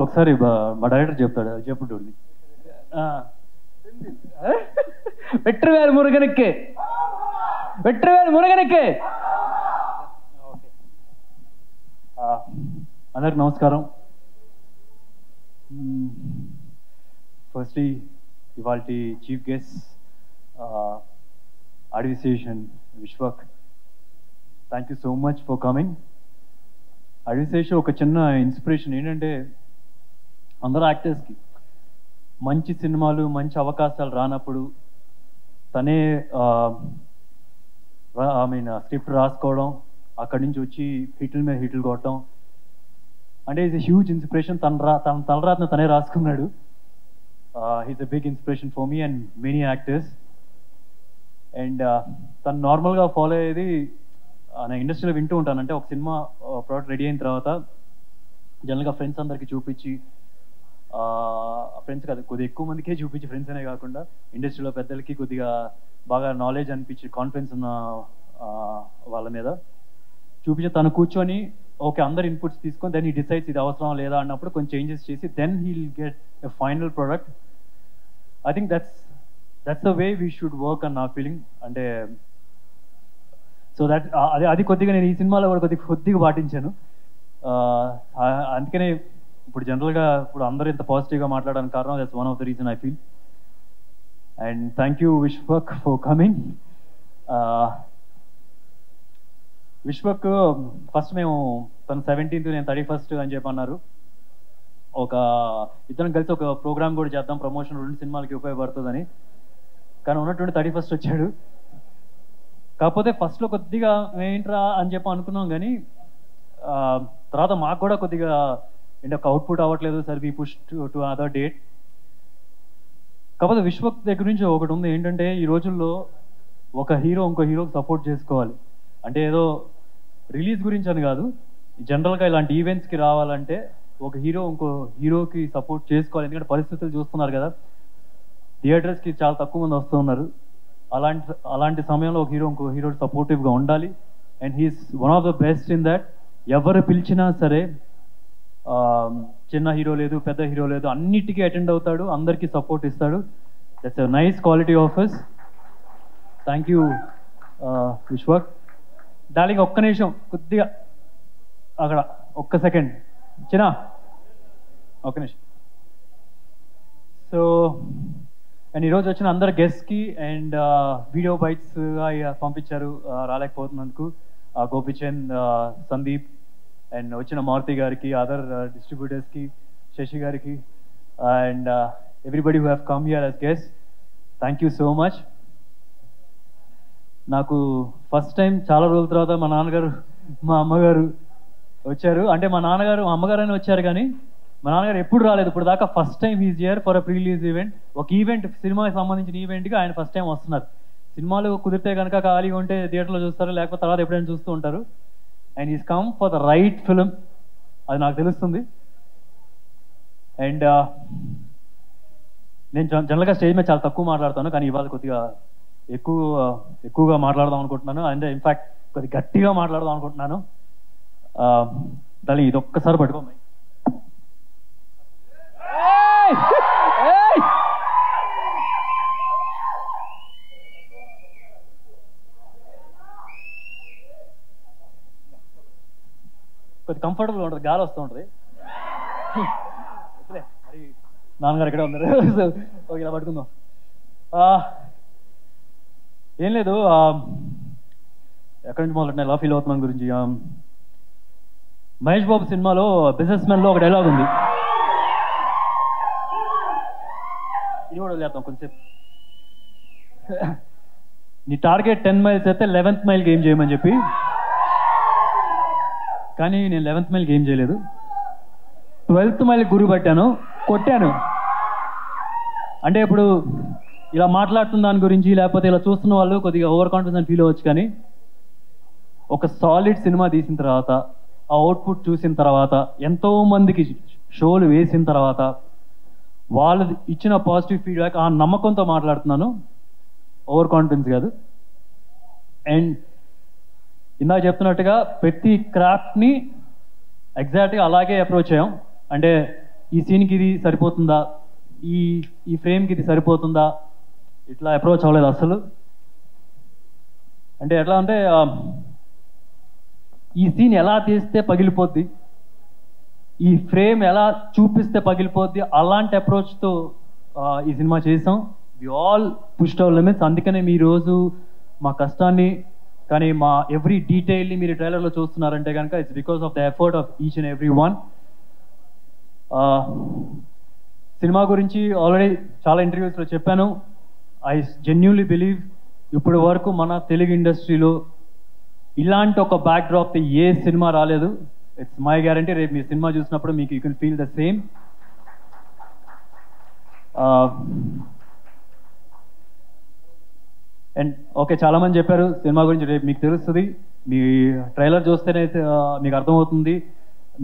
ఒకసారి మా డైరెక్టర్ చెప్తాడు చెప్పుడు వెట్రవేలు మురుగనక్కే. వెట్రవేలు మురుగనక్కే. ఆ, అందరికి నమస్కారం. ఫస్ట్లీ ఇవాళ chief guest అడ్విసేషన్ Vishwak. Thank you so much for coming. అడ్విసేషన్ ఒక చిన్న ఇన్స్పిరేషన్ ఏంటంటే అందరు యాక్టర్స్కి మంచి సినిమాలు మంచి అవకాశాలు రానప్పుడు తనే ఐ మీన్ స్క్రిప్ట్ రాసుకోవడం అక్కడి నుంచి వచ్చి హిట్ల మీద హిట్లు కొట్టడం. అంటే ఈజ్ హ్యూజ్ ఇన్స్పిరేషన్ తన రా తన తలరాత్న తనే రాసుకున్నాడు. He's a big inspiration for me and many actors and తను నార్మల్గా ఫాలో అయ్యేది ఆ, నేను ఇండస్ట్రీలో వింటూ ఉంటాను. అంటే ఒక సినిమా ప్రోడక్ట్ రెడీ అయిన తర్వాత జనరల్గా ఫ్రెండ్స్ అందరికి చూపించి ఫ్రెండ్స్ కాదు కొద్దిగా ఎక్కువ మందికే చూపించి ఫ్రెండ్స్ అనే కాకుండా ఇండస్ట్రీలో పెద్దలకి కొద్దిగా బాగా నాలెడ్జ్ అనిపించి కాన్ఫిడెన్స్ ఉన్న వాళ్ళ మీద చూపించి తను కూర్చొని ఓకే అందరు ఇన్పుట్స్ తీసుకొని దెన్ ఈ డిసైడ్స్ ఇది అవసరం లేదా అన్నప్పుడు కొంచెం చేంజెస్ చేసి then he'll get a final product I think that's that's the way we should work అన్న నా ఫీలింగ్ అంటే సో దట్ అది అది కొద్దిగా నేను ఈ సినిమాలో కూడా కొద్దిగా కొద్దిగా పాటించాను. అందుకనే ఇప్పుడు జనరల్గా ఇప్పుడు అందరూ ఇంత పాజిటివ్గా మాట్లాడడానికి కారణం that's one of the reason I feel and thank you Vishwak for coming Vishwak first మేము తను సెవెంటీన్త్ నేను థర్టీ ఫస్ట్ అని చెప్పి అన్నారు. ఒక ఇద్దరం కలిసి ఒక ప్రోగ్రామ్ కూడా చేద్దాం ప్రమోషన్ రెండు సినిమాలకి ఉపయోగపడుతుందని. కానీ ఉన్నటువంటి థర్టీ ఫస్ట్ వచ్చాడు. కాకపోతే ఫస్ట్లో కొద్దిగా ఏంట్రా అని చెప్పి అనుకున్నాం కానీ uh, తర్వాత మాకు కూడా కొద్దిగా అండ్ ఒక అవుట్పుట్ అవ్వట్లేదు sir we push to other date కాకపోతే విశ్వక్ దగ్గర నుంచి ఒకటి ఉంది. ఏంటంటే ఈ రోజుల్లో ఒక హీరో ఇంకో హీరోకి సపోర్ట్ చేసుకోవాలి. అంటే ఏదో రిలీజ్ గురించి అని కాదు. జనరల్గా ఇలాంటి ఈవెంట్స్కి రావాలంటే ఒక హీరో ఇంకో హీరోకి సపోర్ట్ చేసుకోవాలి. ఎందుకంటే పరిస్థితులు చూస్తున్నారు కదా. థియేటర్స్కి చాలా తక్కువ మంది వస్తున్నారు అలాంటి అలాంటి సమయంలో ఒక హీరో ఇంకో హీరో సపోర్టివ్గా ఉండాలి. And he's one of the best in that ఎవరు పిలిచినా సరే చిన్న హీరో లేదు పెద్ద హీరో లేదు అన్నిటికీ అటెండ్ అవుతాడు అందరికీ సపోర్ట్ ఇస్తాడు. That's a nice quality offers thank you Vishwak. Darling ఒక్క నిమిషం కొద్దిగా అక్కడ ఒక్క సెకండ్. చిన్న ఒక్క నిమిషం. సో అండ్ ఈరోజు వచ్చిన అందరు గెస్ట్కి అండ్ వీడియో బైట్స్గా పంపించారు రాలేకపోతున్నందుకు. గోపిచంద్ సందీప్ అండ్ వచ్చిన మారుతి గారికి అదర్ డిస్ట్రిబ్యూటర్స్కి uh, శశి గారికి and everybody who have come here as guests thank you so much నాకు ఫస్ట్ టైం చాలా రోజుల తర్వాత మా నాన్నగారు మా అమ్మగారు వచ్చారు. అంటే మా నాన్నగారు మా అమ్మగారు అని వచ్చారు కానీ మా నాన్నగారు ఎప్పుడు రాలేదు. ఇప్పుడు దాకా first time is year for a prerelease event ఒక ఈవెంట్ సినిమాకి సంబంధించిన ఈవెంట్కి ఆయన ఫస్ట్ టైం వస్తున్నారు. సినిమాలు కుదిరితే కనుక ఖాళీగా ఉంటే థియేటర్లో చూస్తారు లేకపోతే తర్వాత ఎప్పుడైనా చూస్తూ ఉంటారు. And he's come for the right film అది నాకు తెలుస్తుంది. అండ్ uh, నేను జనరల్గా స్టేజ్ మీద చాలా తక్కువ మాట్లాడతాను కానీ ఇవాళ కొద్దిగా ఎక్కువ ఎక్కువగా మాట్లాడదాం అనుకుంటున్నాను. అండ్ ఇన్ఫ్యాక్ట్ uh, కొద్దిగా గట్టిగా మాట్లాడదాం అనుకుంటున్నాను. Uh, దాని ఇది ఒక్కసారి కొంచెం కంఫర్టబుల్ ఉంటుంది గాలి వస్తూ ఉంటుంది. నాన్నగారు ఇక్కడే ఉన్నారు. ఓకే ఇలా పట్టుకుందాం. ఆ, ఏం లేదు ఎక్కడి నుంచి మొదలెట్టిన ఎలా ఫీల్ అవుతున్నాను గురించి మహేష్ బాబు సినిమాలో బిజినెస్ మ్యాన్లో ఒక డైలాగ్ ఉంది. ఇది కూడా వదిలేద్దాం కొంచెం. నీ టార్గెట్ టెన్ మైల్స్ అయితే లెవెన్త్ మైల్ గేమ్ చేయమని చెప్పి. కానీ నేను లెవెన్త్ మైల్ ఏం చేయలేదు. ట్వెల్త్ మైల్ గురి పట్టాను కొట్టాను. అంటే ఇప్పుడు ఇలా మాట్లాడుతున్న దాని గురించి లేకపోతే ఇలా చూస్తున్న వాళ్ళు కొద్దిగా ఓవర్ కాన్ఫిడెన్స్ ఫీల్ అవ్వచ్చు కానీ ఒక సాలిడ్ సినిమా తీసిన తర్వాత ఆ అవుట్పుట్ చూసిన తర్వాత ఎంతో మందికి షోలు వేసిన తర్వాత వాళ్ళు ఇచ్చిన పాజిటివ్ ఫీడ్బ్యాక్ ఆ నమ్మకంతో మాట్లాడుతున్నాను. ఓవర్ కాన్ఫిడెన్స్ కాదు. అండ్ ఇందాక చెప్తున్నట్టుగా ప్రతి క్రాఫ్ట్ని ఎగ్జాక్ట్గా అలాగే అప్రోచ్ అయ్యాం అంటే ఈ సీన్కి ఇది సరిపోతుందా? ఈ ఈ ఫ్రేమ్కి ఇది సరిపోతుందా? ఇట్లా అప్రోచ్ అవ్వలేదు అసలు అంటే ఎట్లా అంటే ఈ సీన్ ఎలా తీస్తే పగిలిపోద్ది? ఈ ఫ్రేమ్ ఎలా చూపిస్తే పగిలిపోద్ది? అలాంటి అప్రోచ్తో ఈ సినిమా చేసాం. We all pushed our limits అందుకనే మీ రోజు మా కష్టాన్ని కానీ మా ఎవ్రీ డీటెయిల్ని మీరు ట్రైలర్లో చూస్తున్నారంటే కనుక it's because of the effort of each and every one cinema గురించి ఆల్రెడీ చాలా ఇంటర్వ్యూస్లో చెప్పాను. ఐ జెన్యున్లీ బిలీవ్ ఇప్పటి వరకు మన తెలుగు ఇండస్ట్రీలో ఇలాంటి ఒక బ్యాక్ డ్రాప్ ఏ సినిమా రాలేదు. ఇట్స్ మై గ్యారంటీ రేపు మీ సినిమా చూసినప్పుడు మీకు you can feel the same and okay చాలా మంది చెప్పారు సినిమా గురించి రేపు మీకు తెలుస్తుంది. మీ ట్రైలర్ చూస్తేనే మీకు అర్థమవుతుంది.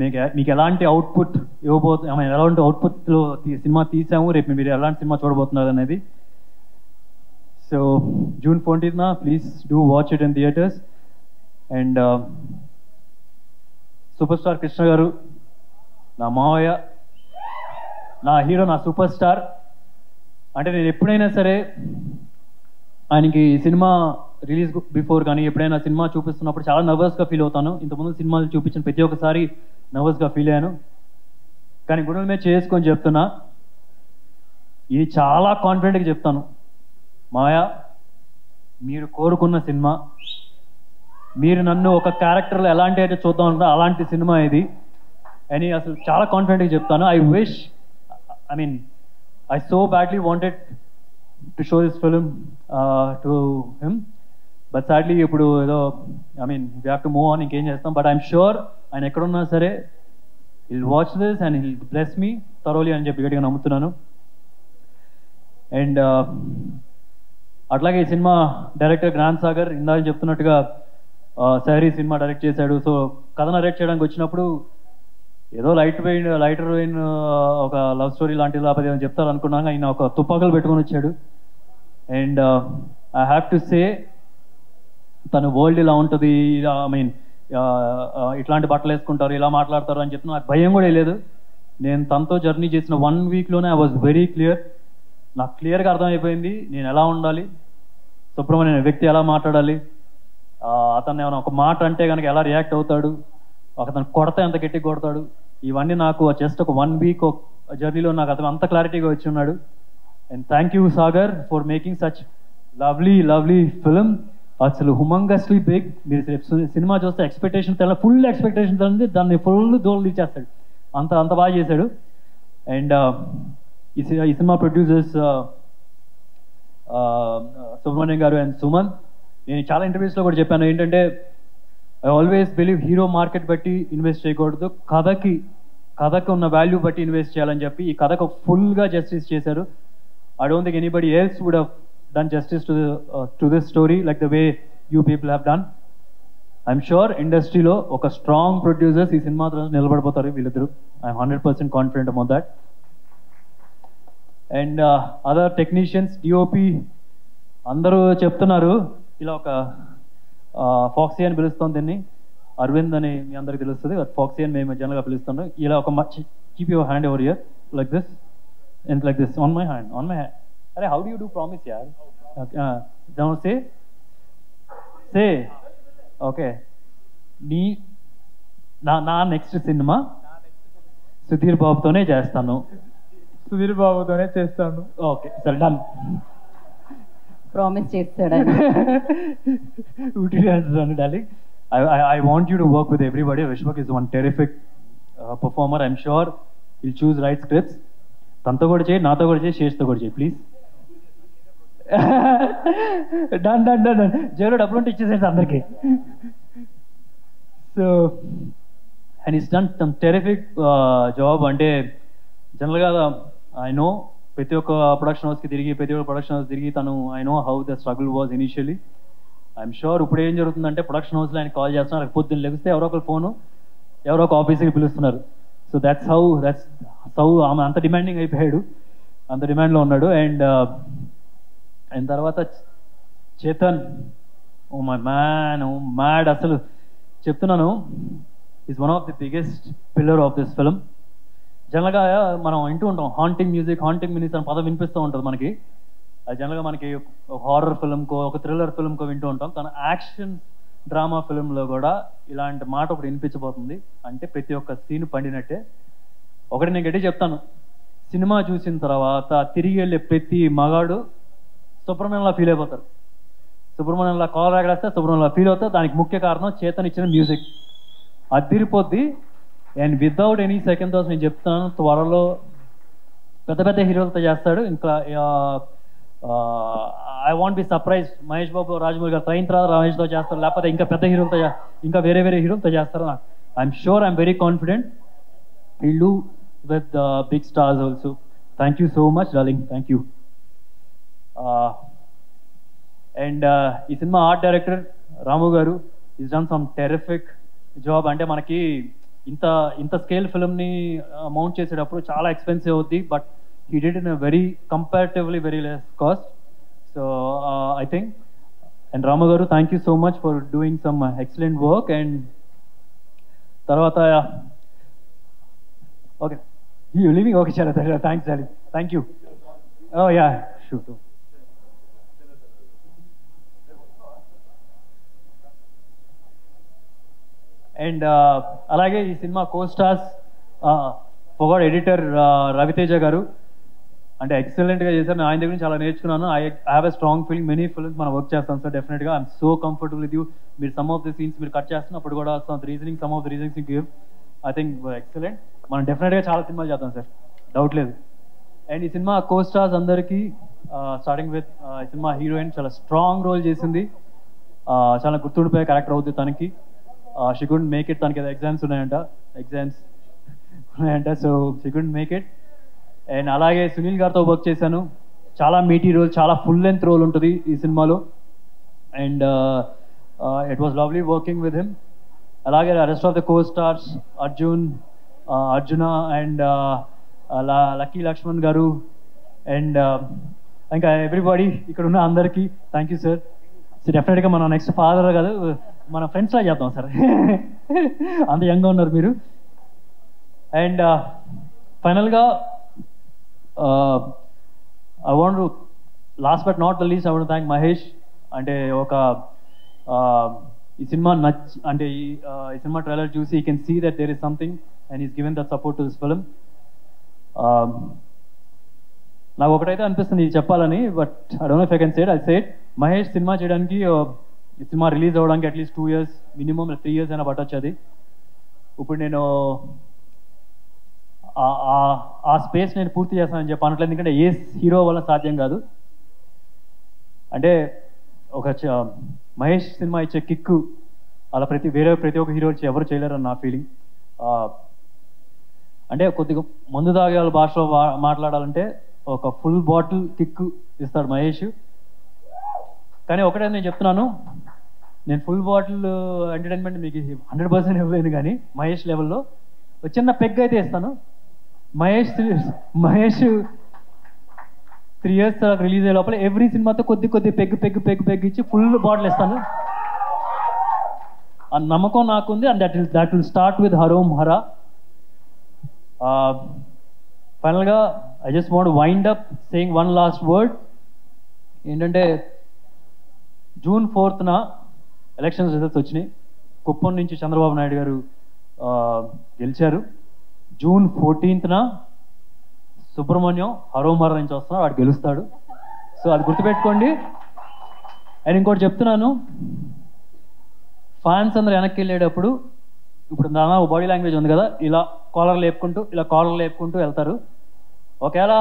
మీకు మీకు ఎలాంటి అవుట్పుట్ ఇవ్వబోతు ఎలాంటి అవుట్పుట్లో సినిమా తీసాము రేపు మీరు ఎలాంటి సినిమా చూడబోతున్నారు అనేది. So June ఫోర్టీన్త్న please do watch it in theatres and superstar Krishna గారు నా మావయ్య నా హీరో నా సూపర్ స్టార్ అంటే నేను ఎప్పుడైనా సరే ఆయనకి సినిమా రిలీజ్ బిఫోర్ కానీ ఎప్పుడైనా సినిమా చూపిస్తున్నప్పుడు చాలా నర్వస్గా ఫీల్ అవుతాను. ఇంతకుముందు సినిమాలు చూపించిన ప్రతి ఒక్కసారి నర్వస్గా ఫీల్ అయ్యాను. కానీ గుండెల మీద చేసుకొని చెప్తున్నా ఇది చాలా కాన్ఫిడెంట్గా చెప్తాను. మాయా మీరు కోరుకున్న సినిమా మీరు నన్ను ఒక క్యారెక్టర్లో ఎలాంటి అయితే చూద్దాం అనుకుంటే అలాంటి సినిమా ఇది. అని అసలు చాలా కాన్ఫిడెంట్గా చెప్తాను. I wish I mean I so badly wanted to show this film to him but sadly ఇప్పుడు ఏదో I mean we have to move on ఇంకేం చేస్తాం. బట్ ఐఎమ్ షూర్ ఆయన ఎక్కడున్నా సరే will watch this and he'll bless me thoroughly అని చెప్పి గట్టిగా నమ్ముతున్నాను. అండ్ uh, అట్లాగే ఈ సినిమా డైరెక్టర్ జ్ఞాన్ సాగర్ ఇందాక చెప్తున్నట్టుగా uh, సహరీ సినిమా డైరెక్ట్ చేశాడు. సో కథ నరేట్ చేయడానికి వచ్చినప్పుడు ఏదో లైట్ వెయిన్ లైటర్ వెయిన్ ఒక లవ్ స్టోరీ లాంటిది లేకపోతే ఏమైనా చెప్తారు అనుకున్నాను ఆయన ఒక తుపాకులు పెట్టుకొని వచ్చాడు. And I have to say తను వరల్డ్ ఇలా ఉంటుంది ఐ మీన్ ఇట్లాంటి బట్టలు వేసుకుంటారు ఇలా మాట్లాడతారు అని చెప్పి నాకు భయం కూడా లేదు నేను తనతో జర్నీ చేసిన వన్ వీక్లోనే ఐ వాజ్ వెరీ క్లియర్ నాకు క్లియర్గా అర్థమైపోయింది నేను ఎలా ఉండాలి సుబ్రహ్మణ్యం వ్యక్తి ఎలా మాట్లాడాలి uh, అతను ఏమైనా ఒక మాట అంటే కనుక ఎలా రియాక్ట్ అవుతాడు అతను కొడత ఎంత గట్టి కొడతాడు. ఇవన్నీ నాకు జస్ట్ ఒక వన్ వీక్ జర్నీలో నాకు అతను అంత క్లారిటీగా వచ్చి ఉన్నాడు. And thank you Sagar for making such lovely lovely film అసలు హుమంగస్లీ బిగ్ మీరు సినిమా చూస్తే ఎక్స్పెక్టేషన్ తెల్ల ఫుల్ ఎక్స్పెక్టేషన్ ఉంది. దాన్ని ఫుల్ దోళ్ళు ఇచ్చేస్తాడు. అంత అంత బాగా చేశాడు. అండ్ uh, ఈ ఈ cinema producers uh, uh, Subrahmanyam garu and Suman నేను చాలా ఇంటర్వ్యూస్లో కూడా చెప్పాను. ఏంటంటే I always believe hero market బట్టి ఇన్వెస్ట్ చేయకూడదు. కథకి కథకు ఉన్న వాల్యూ బట్టి ఇన్వెస్ట్ చేయాలని చెప్పి ఈ కథకు ఫుల్గా జస్టిస్ చేశారు. I don't think anybody else would have done justice to to this story like the way you people have done I'm sure ఇండస్ట్రీలో ఒక స్ట్రాంగ్ ప్రొడ్యూసర్స్ ఈ సినిమా తర్వాత నిలబడిపోతారు వీళ్ళిద్దరు. I'm hundred percent confident about that and other technicians DOP అందరూ చెప్తున్నారు. ఇలా ఒక ఫాక్సీ అని పిలుస్తాం దీన్ని. అరవింద్ అని మీ అందరికి తెలుస్తుంది. ఫాక్సీ అని మేము జనరల్గా పిలుస్తాం ఇలా ఒక keep your hand ever ear like this and like this on my hand on my hand అరే హౌ డూ డూ ప్రామిస్ యార్ సే సే ఓకే నీ నా నా నెక్స్ట్ సినిమా సుధీర్ బాబుతోనే చేస్తాను. సుధీర్ బాబుతోనే చేస్తాను. ఓకే సరే డన్ ప్రామిస్ చేస్తాడు ఆయన darling I, I, I want you to work with everybody. Vishwak is one terrific uh, performer. I'm sure he'll choose right scripts. తనతో కూడా చేయి నాతో కూడా చేయి శేష్తో కూడా చేయి please done done done done jail డబ్బులు ఉంటే ఇచ్చేసేయండి అందరికి so and is done some terrific job అంటే జనరల్గా ఐ నో ప్రతి ఒక్క ప్రొడక్షన్ హౌస్కి తిరిగి ప్రతి ఒక్క ప్రొడక్షన్ హౌస్ తిరిగి తను I know how the struggle was initially I'm sure ఇప్పుడు ఏం జరుగుతుందంటే ప్రొడక్షన్ హౌస్లో ఆయన కాల్ చేస్తున్నారు పొద్దున్న లెగిస్తే ఎవరో ఒకరు ఫోను ఎవరో ఒక ఆఫీస్కి పిలుస్తున్నారు. So that's how that's how ఆమె అంత డిమాండింగ్ అయిపోయాడు. అంత డిమాండ్లో ఉన్నాడు. అండ్ అండ్ uh, తర్వాత Chetan oh my man oh mad అసలు. చెప్తున్నాను is one of the biggest pillar of this film జనరల్గా మనం వింటూ ఉంటాం. హాంటింగ్ మ్యూజిక్ హాంటింగ్ మినిస్ అని పదం వినిపిస్తూ ఉంటుంది మనకి. అది జనరల్గా మనకి ఒక హారర్ ఫిల్మ్కో ఒక థ్రిల్లర్ ఫిల్మ్కో వింటూ ఉంటాం. తన యాక్షన్ డ్రామా ఫిల్మ్లో కూడా ఇలాంటి మాట ఒకటి వినిపించబోతుంది. అంటే ప్రతి ఒక్క సీన్ పండినట్టే. ఒకటి నేను గట్టి చెప్తాను. సినిమా చూసిన తర్వాత తిరిగి వెళ్ళే ప్రతి మగాడు సుబ్రహ్మణ్యంలా ఫీల్ అయిపోతారు. సుబ్రహ్మణ్యంలా కాల్ రాగడేస్తే సుబ్రహ్మణ్యంలా ఫీల్ అవుతారు. దానికి ముఖ్య కారణం చేతనిచ్చిన music అదిరిపోద్ది. And without any second thoughts నేను చెప్తాను త్వరలో పెద్ద పెద్ద హీరోలతో చేస్తాడు. ఇంకా I want be surprise Mahesh Babu Rajamouli garu train తర్వాత రమేష్తో చేస్తారు. లేకపోతే ఇంకా పెద్ద హీరోలతో ఇంకా వేరే వేరే హీరోలతో చేస్తారు. నాకు I'm sure I'm very confident will with big stars also thank you so much darling thank you and ఈ cinema art director Ramu garu is done some terrific job అంటే మనకి ఇంత ఇంత స్కేల్ ఫిల్మ్ని అమౌంట్ చేసేటప్పుడు చాలా ఎక్స్పెన్సివ్ అవుద్ది but he did in a very comparatively very less cost so I think and Rama garu thank you so much for doing some excellent work and తర్వాత okay you living okay చాలా thanks Dolly thank you oh yeah shoot and అలాగే ఈ cinema co stars editor Raviteja garu. అంటే ఎక్సలెంట్గా చేశారు. నేను ఆయన దగ్గర నుంచి చాలా నేర్చుకున్నాను. I have a strong feeling. Many films మనం వర్క్ చేస్తాం సార్ డెఫినెట్గా. I'm so comfortable with you. మీరు సమ్ ఆఫ్ ది సీన్స్ మీరు కట్ చేస్తున్నప్పుడు కూడా some reasoning some of the reasonings give. I think excellent. మనం డెఫినెట్గా చాలా సినిమాలు చేద్దాం సార్. డౌట్ లేదు. అండ్ ఈ సినిమా కో స్టార్స్ అందరికీ స్టార్టింగ్ విత్ ఈ సినిమా హీరోయిన్ చాలా స్ట్రాంగ్ రోల్ చేసింది. చాలా గుర్తుండిపోయే క్యారెక్టర్ అవుతుంది తనకి. షీ కుడ్ మేక్ ఇట్ తనకి ఎగ్జామ్స్ ఉన్నాయంట. ఎగ్జామ్స్ ఉన్నాయంట. So she could make it and అలాగే సునీల్ గారితో వర్క్ చేశాను. చాలా మీటీ రోల్ చాలా ఫుల్ లెంత్ రోల్ ఉంటుంది ఈ సినిమాలో. And it was lovely working with him అలాగే rest of the co stars Arjun Arjuna and Lucky Lakshman garu. And ఇంకా ఎవ్రీబడి ఇక్కడ ఉన్న అందరికీ థ్యాంక్ యూ సార్ సో డెఫినెట్గా మన నెక్స్ట్ ఫాదర్ కదా మన ఫ్రెండ్స్లా చేద్దాం సార్. అంత యంగ్గా ఉన్నారు మీరు. అండ్ ఫైనల్గా I want last but not the least I want thank Mahesh అంటే ఒక uh, ఈ సినిమా నచ్ అంటే ఈ uh, ఈ సినిమా ట్రైలర్ చూసి you can see that there is something and is given that support to this film నాకు ఒకటైతే అనిపిస్తుంది ఇది చెప్పాలని but I don't know if I can said I said Mahesh cinema చేయడానికి uh, ఈ cinema release అవ్వడానికి atleast two years minimum three years అయినా పట్టొచ్చు అది ఇప్పుడు నేను ఆ- ఆ- స్పేస్ నేను పూర్తి చేస్తానని చెప్పి అనట్లేదు. ఎందుకంటే ఏ హీరో వల్ల సాధ్యం కాదు. అంటే ఒక చ- మహేష్ సినిమా ఇచ్చే కిక్ అలా ప్రతి వేరే ప్రతి ఒక్క హీరో వచ్చి ఎవరు చేయలేరని నా ఫీలింగ్ అంటే కొద్దిగా మందు తాగే వాళ్ళ భాషలో మాట్లాడాలంటే ఒక ఫుల్ బాటిల్ కిక్ ఇస్తాడు మహేష్. కానీ ఒకటే నేను చెప్తున్నాను. నేను ఫుల్ బాటిల్ ఎంటర్టైన్మెంట్ మీకు హండ్రెడ్ పర్సెంట్ ఇవ్వలేను కానీ మహేష్ లెవెల్లో ఒక చిన్న పెగ్ అయితే ఇస్తాను. మహేష్ మహేష్ త్రీ ఇయర్స్ తర్వాత రిలీజ్ అయ్యే లోపల ఎవ్రీ సినిమాతో కొద్ది కొద్ది పెగ్ పెగ్ పెగ్ పెగ్ ఇచ్చి ఫుల్ బాటిల్ ఇస్తాను. ఆ నమ్మకం నాకుంది and that will that will start with Harom Hara ఫైనల్గా I just want wind up saying one last word ఏంటంటే జూన్ ఫోర్త్న ఎలక్షన్స్ రిజల్ట్స్ వచ్చినాయి. కుప్పం నుంచి చంద్రబాబు నాయుడు గారు గెలిచారు. జూన్ ఫోర్టీన్త్న సుబ్రహ్మణ్యం హరోమర నుంచి వస్తున్నారు వాడు గెలుస్తాడు. సో అది గుర్తుపెట్టుకోండి. అండ్ ఇంకోటి చెప్తున్నాను. ఫ్యాన్స్ అందరు వెనక్కి వెళ్ళేటప్పుడు ఇప్పుడు దాని బాడీ లాంగ్వేజ్ ఉంది కదా ఇలా కాలర్ లేపుకుంటూ ఇలా కాలర్ లేపుకుంటూ వెళ్తారు. ఒకవేళ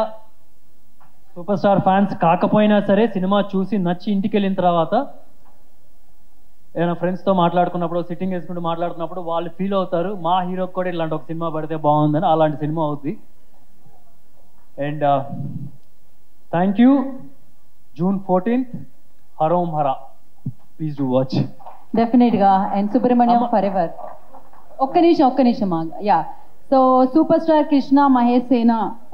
సూపర్ స్టార్ ఫ్యాన్స్ కాకపోయినా సరే సినిమా చూసి నచ్చి ఇంటికి వెళ్ళిన తర్వాత ఏదైనా ఫ్రెండ్స్తో మాట్లాడుకున్నప్పుడు సిట్టింగ్ వేసుకుంటూ మాట్లాడుతున్నప్పుడు వాళ్ళు ఫీల్ అవుతారు మా హీరోకి కూడా ఇలాంటి ఒక సినిమా పడితే బాగుందని అలాంటి సినిమా అవుద్ది. And thank you June fourteenth Harom Hara please do watch డెఫినెట్గా అండ్ సుబ్రహ్మణ్యం ఫర్ ఎవర్ ఒక్క నిమిషం ఒక్క నిమిషం yeah so super star Krishna Mahesh సేన